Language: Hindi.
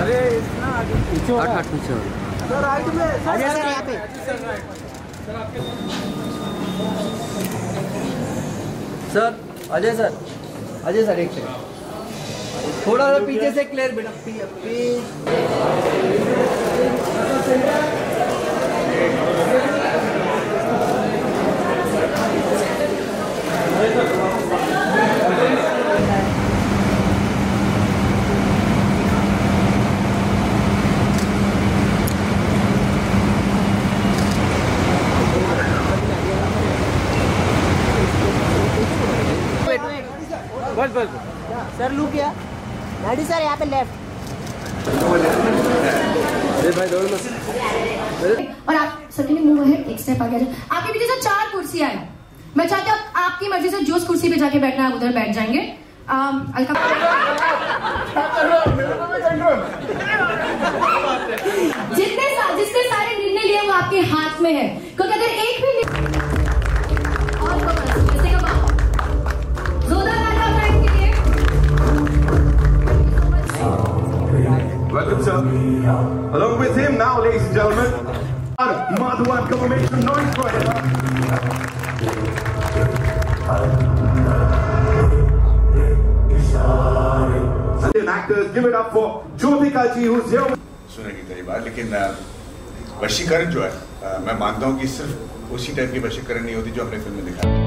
अरे हो हो sir Ajay sir sir Ajay sir Ajay sir एक सेकंड थोड़ा सा पीछे से क्लियर बेटा पी- पी- बस बस। सर लू क्या? नाडी सर यहाँ पे लेफ़्ट और आप सडनली मूव अहेड एक स्टेप आगे आपके पीछे से चार कुर्सियाँ हैं मैं चाहती हूँ आपकी मर्ज़ी से जो कुर्सी पे जाके बैठना है आप उधर बैठ जाएँगे। अलका जितने सा, जितने सारे निर्णय लिए वो आपके हाथ में है। क्योंकि अगर एक भी Welcome, sir. Along with him now, ladies and gentlemen, Madhuan, come on, make some noise for him. And. सुने की तेरी बात लेकिन वशीकरण जो है मैं मानता हूँ कि सिर्फ़ उसी टाइप की वशीकरण नहीं होती जो हमने फ़िल्म में दिखाया